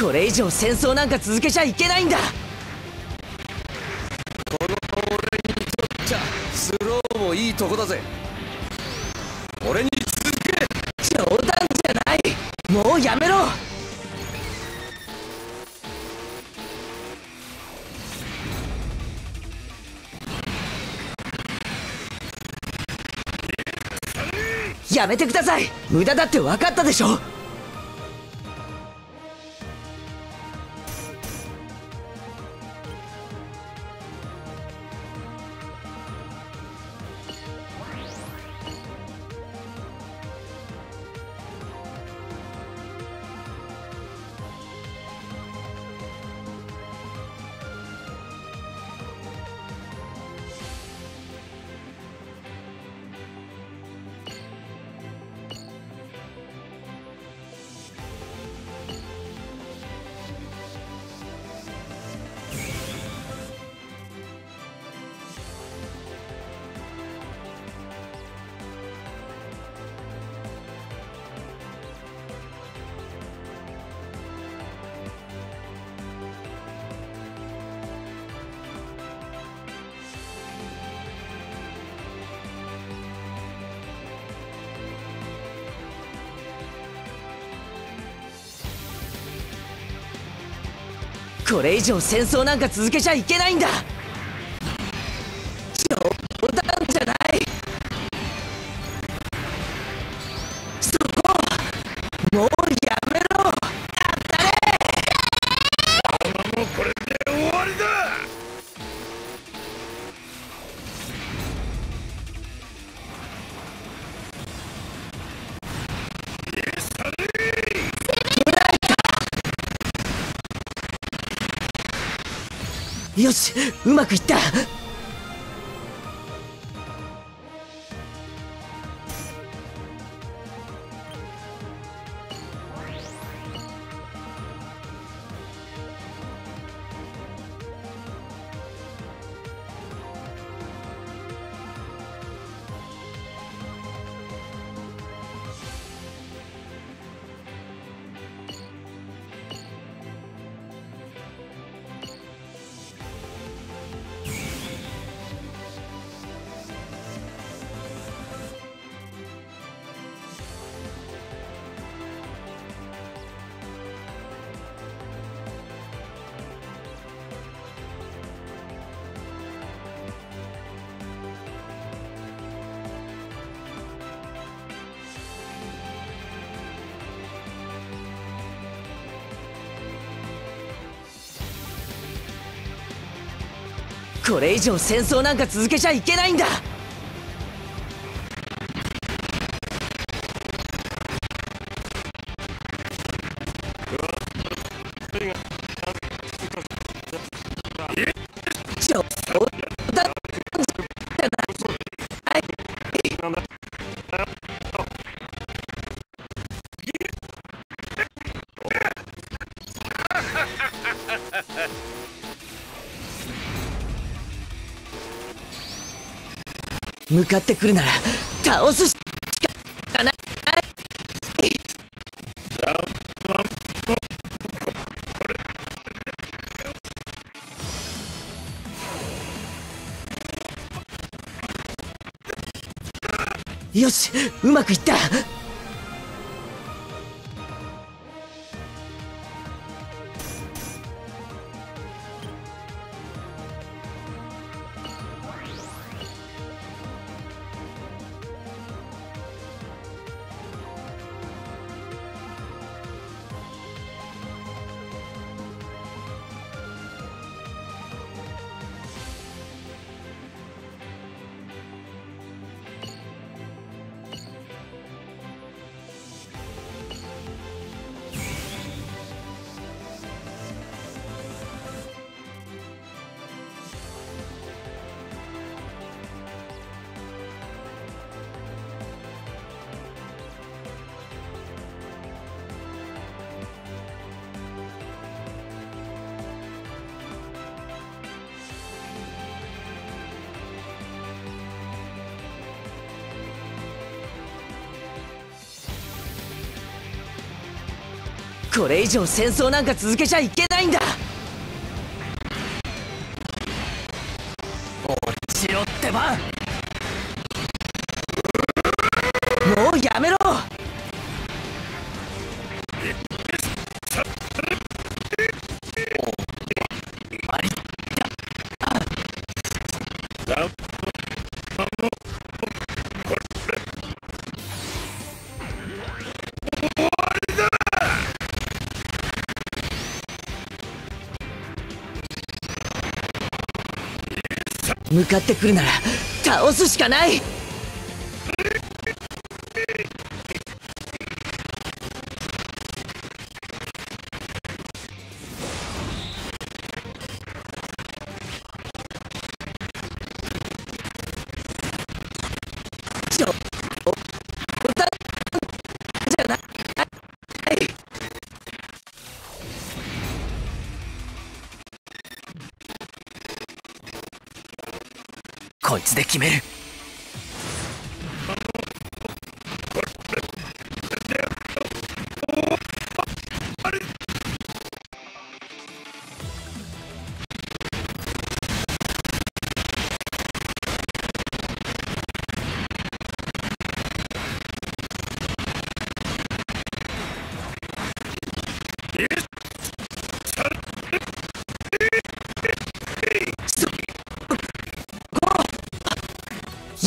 これ以上戦争なんか続けちゃいけないんだ。この俺にとっちゃスローもいいとこだぜ。俺に続け。冗談じゃない。もうやめろ。やめてください。無駄だって分かったでしょ。これ以上戦争なんか続けちゃいけないんだ。よしうまくいった。これ以上戦争なんか続けちゃいけないんだ。向かってくるなら倒すしかない。よしうまくいった。これ以上戦争なんか続けちゃいけないんだ。向かってくるなら倒すしかない。こいつで決める。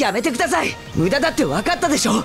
やめてください。無駄だって分かったでしょ？